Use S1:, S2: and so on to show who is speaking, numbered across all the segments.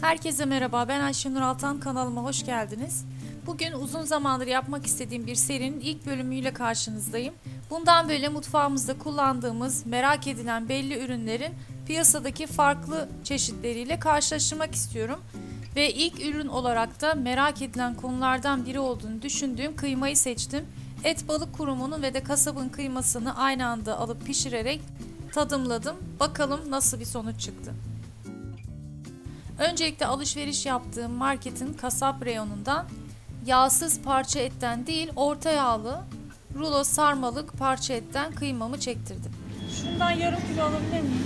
S1: Herkese merhaba, ben Ayşenur Altan kanalıma hoş geldiniz. Bugün uzun zamandır yapmak istediğim bir serinin ilk bölümüyle karşınızdayım. Bundan böyle mutfağımızda kullandığımız, merak edilen belli ürünlerin piyasadaki farklı çeşitleriyle karşılaştırmak istiyorum. Ve ilk ürün olarak da merak edilen konulardan biri olduğunu düşündüğüm kıymayı seçtim. Et balık kurumunun ve de kasabın kıymasını aynı anda alıp pişirerek tadımladım. Bakalım nasıl bir sonuç çıktı. Öncelikle alışveriş yaptığım marketin kasap reyonundan yağsız parça etten değil orta yağlı rulo sarmalık parça etten kıymamı çektirdim. Şundan yarım kilo alabilir miyim?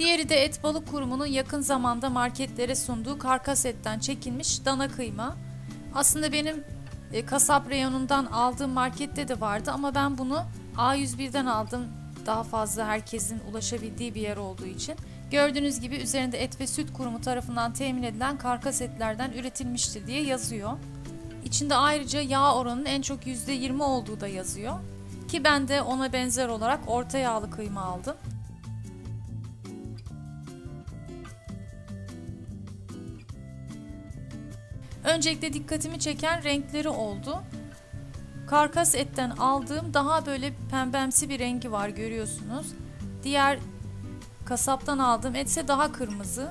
S1: Diğeri de Et Balık Kurumu'nun yakın zamanda marketlere sunduğu karkas etten çekilmiş dana kıyma. Aslında benim e, kasap reyonundan aldığım markette de vardı ama ben bunu A101'den aldım. Daha fazla herkesin ulaşabildiği bir yer olduğu için. Gördüğünüz gibi üzerinde Et ve Süt Kurumu tarafından temin edilen karkas etlerden üretilmiştir diye yazıyor. İçinde ayrıca yağ oranının en çok %20 olduğu da yazıyor. Ki ben de ona benzer olarak orta yağlı kıyma aldım. Öncelikle dikkatimi çeken renkleri oldu. Karkas etten aldığım daha böyle pembemsi bir rengi var görüyorsunuz. Diğer kasaptan aldığım etse daha kırmızı.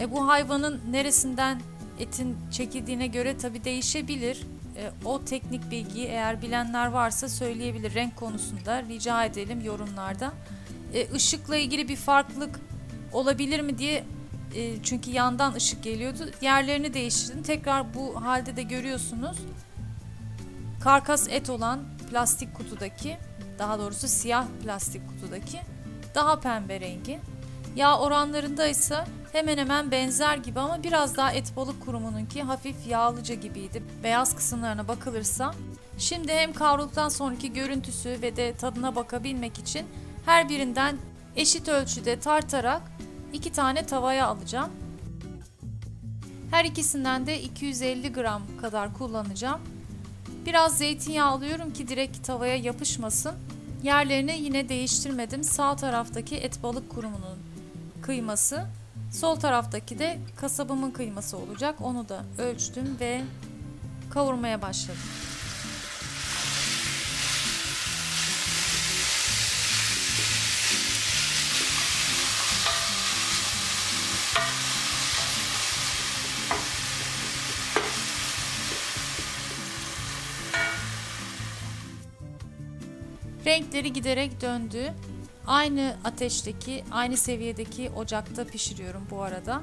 S1: E, bu hayvanın neresinden etin çekildiğine göre tabi değişebilir. E, o teknik bilgiyi eğer bilenler varsa söyleyebilir renk konusunda rica edelim yorumlarda. E, ışıkla ilgili bir farklılık olabilir mi diye e, çünkü yandan ışık geliyordu. Yerlerini değiştirdim. Tekrar bu halde de görüyorsunuz. Karkas et olan plastik kutudaki, daha doğrusu siyah plastik kutudaki daha pembe rengi. Yağ oranlarında ise hemen hemen benzer gibi ama biraz daha et balık kurumununki hafif yağlıca gibiydi. Beyaz kısımlarına bakılırsa. Şimdi hem kavrulduktan sonraki görüntüsü ve de tadına bakabilmek için her birinden eşit ölçüde tartarak iki tane tavaya alacağım. Her ikisinden de 250 gram kadar kullanacağım. Biraz zeytinyağı alıyorum ki direkt tavaya yapışmasın. Yerlerini yine değiştirmedim. Sağ taraftaki et balık kurumunun kıyması, sol taraftaki de kasabımın kıyması olacak. Onu da ölçtüm ve kavurmaya başladım. Renkleri giderek döndü. Aynı ateşteki, aynı seviyedeki ocakta pişiriyorum bu arada.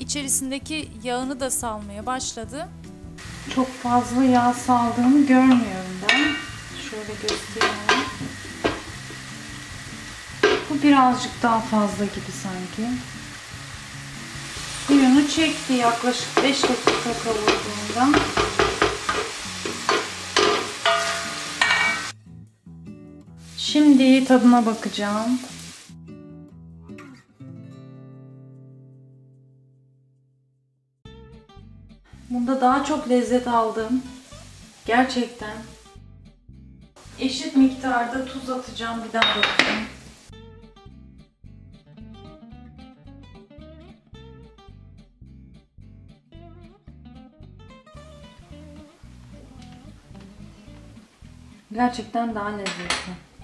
S1: İçerisindeki yağını da salmaya başladı. Çok fazla yağ saldığını görmüyorum ben. Şöyle göstereyim. Bu birazcık daha fazla gibi sanki. Suyunu çekti yaklaşık 5 dakika kavurduğunda. Şimdi tadına bakacağım. Bunda daha çok lezzet aldım. Gerçekten. Eşit miktarda tuz atacağım bir daha bakayım. Gerçekten daha lezzetli.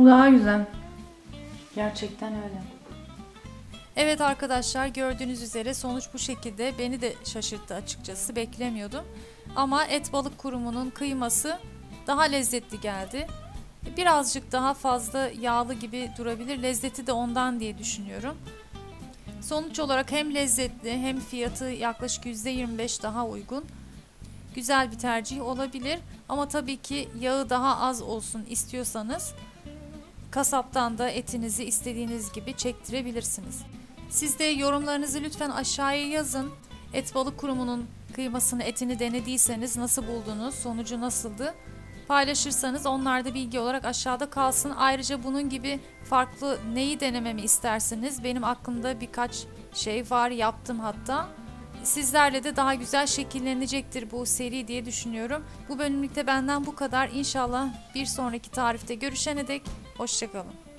S1: Bu daha güzel. Gerçekten öyle. Evet arkadaşlar gördüğünüz üzere sonuç bu şekilde. Beni de şaşırttı açıkçası. Beklemiyordum. Ama et balık kurumunun kıyması daha lezzetli geldi. Birazcık daha fazla yağlı gibi durabilir. Lezzeti de ondan diye düşünüyorum. Sonuç olarak hem lezzetli hem fiyatı yaklaşık %25 daha uygun. Güzel bir tercih olabilir. Ama tabii ki yağı daha az olsun istiyorsanız Kasaptan da etinizi istediğiniz gibi çektirebilirsiniz. Siz de yorumlarınızı lütfen aşağıya yazın. Et Balık Kurumu'nun kıymasını, etini denediyseniz nasıl buldunuz, sonucu nasıldı? paylaşırsanız onlar da bilgi olarak aşağıda kalsın. Ayrıca bunun gibi farklı neyi denememi istersiniz? Benim aklımda birkaç şey var yaptım hatta. Sizlerle de daha güzel şekillenecektir bu seri diye düşünüyorum. Bu bölümlükte benden bu kadar. İnşallah bir sonraki tarifte görüşene dek hoşçakalın.